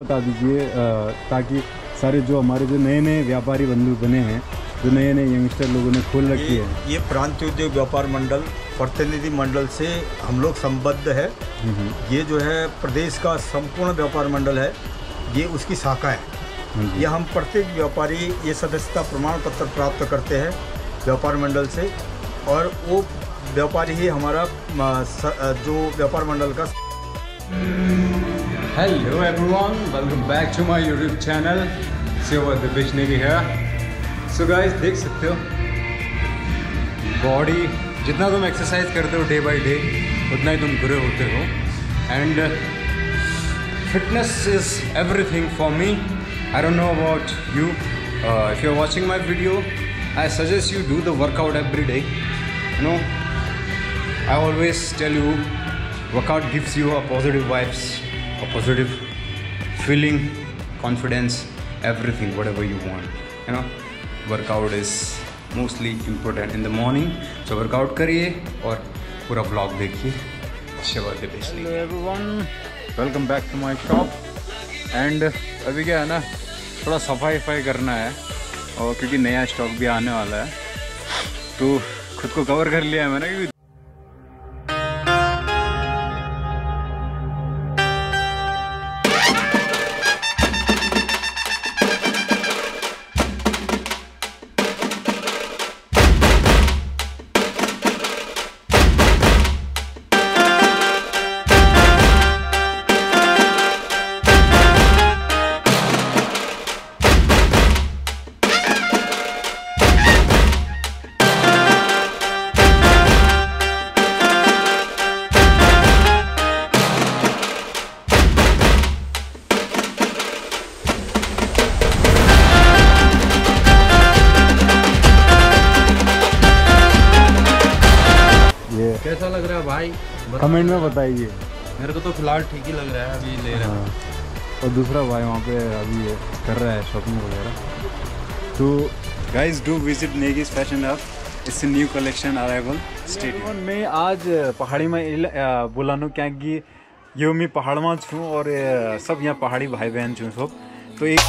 बता दीजिए ताकि सारे जो हमारे जो नए नए व्यापारी बंधु बने हैं जो नए नए यंगस्टर लोगों ने खोल रखी है। ये प्रांत उद्योग व्यापार मंडल प्रतिनिधि मंडल से हम लोग संबद्ध है। हम्म, हम्म, ये जो है प्रदेश का संपूर्ण व्यापार मंडल है ये उसकी शाखा है। हाँ ये हम प्रत्येक व्यापारी ये सदस्यता प्रमाण पत्र प्राप्त करते हैं व्यापार मंडल से और वो व्यापारी ही हमारा जो व्यापार मंडल का Hello everyone, welcome back to my YouTube channel. Siva Dipesh Negi here. So guys देख सकते हो बॉडी जितना तुम एक्सरसाइज करते हो डे बाय डे उतना ही तुम ग्रो होते हो and fitness is everything for me I don't know about you if you are watching my video I suggest you do the workout every day you know I always tell you, workout gives you a positive vibes, a positive feeling, confidence, everything, whatever you want. You know, workout is mostly important in the morning. So workout करिए और पूरा vlog देखिए Shiva Dipesh hello everyone welcome back to my shop and अभी क्या है ना थोड़ा सफ़ाई वफाई करना है और क्योंकि नया स्टॉक भी आने वाला है तो खुद को कवर कर लिया है मैंने क्योंकि भाई कमेंट में बताइए। मेरे को तो फ़िलहाल ठीक ही लग रहा है अभी ले रहा हूँ। हाँ। और दूसरा भाई वहाँ पे अभी कर रहा है शॉपिंग वगैरह। तो guys do visit Negi fashion hub it's new collection arrival stadium मैं आज पहाड़ी में बोलानो क्या कि यो मैं पहाड़ में छूँ और सब यहाँ पहाड़ी भाई बहन छूँ सब। तो एक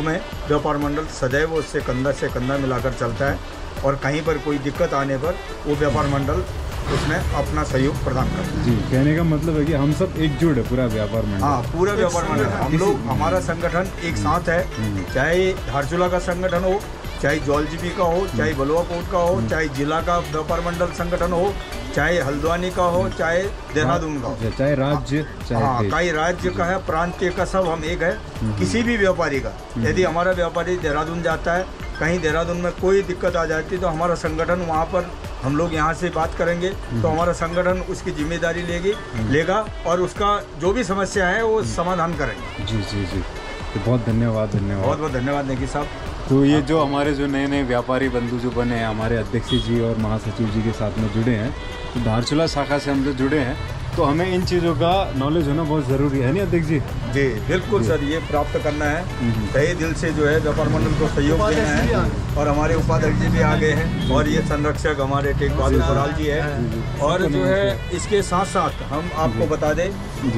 व्यापार मंडल सदैव उससे कंधा से कंधा मिलाकर चलता है और कहीं पर कोई दिक्कत आने पर वो व्यापार मंडल उसमें अपना सहयोग प्रदान करता है। जी कहने का मतलब है कि हम सब एकजुट है पूरा व्यापार मंडल। हाँ पूरा व्यापार मंडल। हम लोग हमारा संगठन एक साथ है। चाहे धारचूला का संगठन हो चाहे जौलजीबी का हो चाहे बलुआ कोट का हो चाहे जिला का व्यापार मंडल संगठन हो चाहे हल्द्वानी का हो चाहे देहरादून का हो। अच्छा, चाहे राज्य चाहे हाँ कई राज्य का है प्रांतीय का सब हम एक है। किसी भी व्यापारी का। यदि हमारा व्यापारी देहरादून जाता है कहीं देहरादून में कोई दिक्कत आ जाती है तो हमारा संगठन वहाँ पर हम लोग यहाँ से बात करेंगे तो हमारा संगठन उसकी ज़िम्मेदारी लेगी लेगा और उसका जो भी समस्या है वो समाधान करेंगे। जी जी जी। तो बहुत धन्यवाद धन्यवाद। बहुत बहुत धन्यवाद नेगी साहब। तो ये जो हमारे जो नए नए व्यापारी बंधु जो बने हैं हमारे अध्यक्ष जी और महासचिव जी के साथ में जुड़े हैं तो धारचूला शाखा से हम जो जुड़े हैं। तो हमें इन चीज़ों का नॉलेज होना बहुत ज़रूरी है नहीं अध्यक्ष जी? जी बिल्कुल सर ये प्राप्त करना है। तहे दिल से जो है व्यापार मंडल को सहयोग देना है। और हमारे उपाध्यक्ष जी भी आ गए हैं। और ये संरक्षक हमारे टेक बहादुर बराल जी है। और जो। है इसके साथ साथ हम आपको बता दें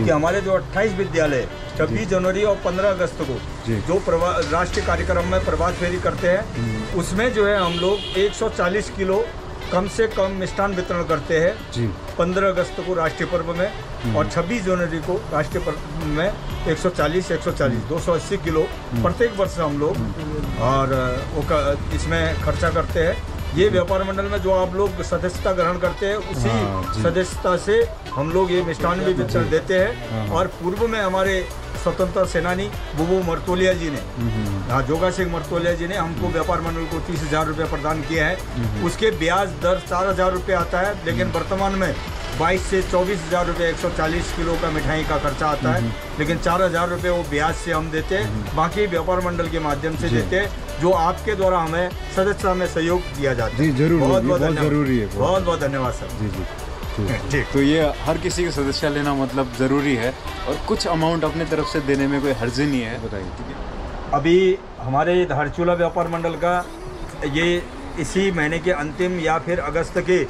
कि हमारे जो 28 विद्यालय 26 जनवरी और 15 अगस्त को जो। प्रवा- राष्ट्रीय कार्यक्रम में प्रभात फेरी करते हैं उसमें जो है हम लोग 140 किलो कम से कम मिष्ठान वितरण करते हैं जी। 15 अगस्त को राष्ट्रीय पर्व में और 26 जनवरी को राष्ट्रीय पर्व में 140 140 280 किलो प्रत्येक वर्ष हम लोग और वो इसमें खर्चा करते हैं। ये व्यापार मंडल में जो आप लोग सदस्यता ग्रहण करते हैं हाँ, उसी सदस्यता से हम लोग ये मिष्ठान भी वितरण देते हाँ, हैं हाँ। और पूर्व में हमारे स्वतंत्रता सेनानी बुबू मरतोलिया जी ने हाँ जोगा सिंह मरतोलिया जी ने हमको व्यापार मंडल को तीस हज़ार रुपये प्रदान किया है। उसके ब्याज दर चार हज़ार रुपये आता है लेकिन वर्तमान में बाईस से चौबीस हज़ार रुपये एक सौ चालीस किलो का मिठाई का खर्चा आता है। लेकिन चार हज़ार रुपये वो ब्याज से हम देते हैं बाकी व्यापार मंडल के माध्यम से देते हैं जो आपके द्वारा हमें सदस्यता में सहयोग दिया जाता है। जी, ज़रूर, ये बहुत धन्यवाद। ज़रूरी है, बहुत। बहुत बहुत धन्यवाद सर। जी जी। ठीक। तो ये हर किसी का सदस्य लेना मतलब ज़रूरी है और कुछ अमाउंट अपने तरफ़ से देने में कोई हर्ज नहीं है। बताइए ठीक है। अभी हमारे धारचूला व्यापार मंडल का ये इसी महीने के अंतिम या फिर अगस्त के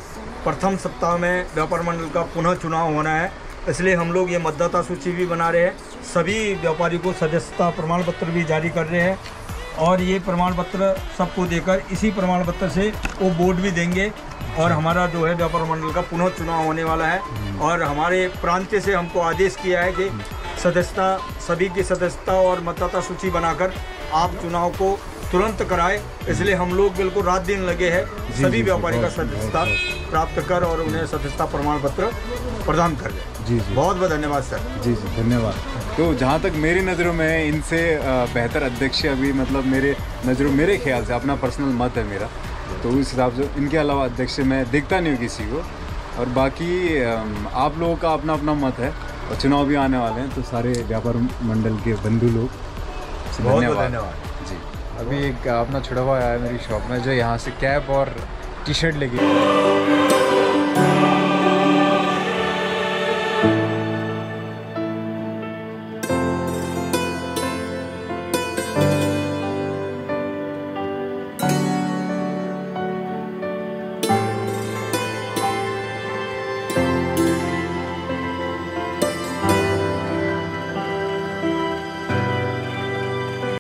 प्रथम सप्ताह में व्यापार मंडल का पुनः चुनाव होना है। इसलिए हम लोग ये मतदाता सूची भी बना रहे हैं। सभी व्यापारी को सदस्यता प्रमाण पत्र भी जारी कर रहे हैं और ये प्रमाण पत्र सबको देकर इसी प्रमाण पत्र से वो वोट भी देंगे। और हमारा जो है व्यापार मंडल का पुनः चुनाव होने वाला है। और हमारे प्रांत से हमको आदेश किया है कि सदस्यता सभी की सदस्यता और मतदाता सूची बनाकर आप चुनाव को तुरंत कराए। इसलिए हम लोग बिल्कुल रात दिन लगे हैं सभी व्यापारी का सदस्यता प्राप्त कर और उन्हें सदस्यता प्रमाण पत्र प्रदान कर दें। जी जी। बहुत बहुत धन्यवाद सर। जी जी धन्यवाद। तो जहाँ तक मेरी नज़रों में इनसे बेहतर अध्यक्ष अभी मतलब मेरे नज़रों मेरे ख्याल से अपना पर्सनल मत है मेरा। तो उस हिसाब से इनके अलावा अध्यक्ष मैं देखता नहीं हूँ किसी को। और बाकी आप लोगों का अपना अपना मत है और चुनाव भी आने वाले हैं तो सारे व्यापार मंडल के बंधु लोग धन्यवाद। जी। अभी एक अपना छुड़वा आया मेरी शॉप में जो यहाँ से कैप और टी शर्ट लेके।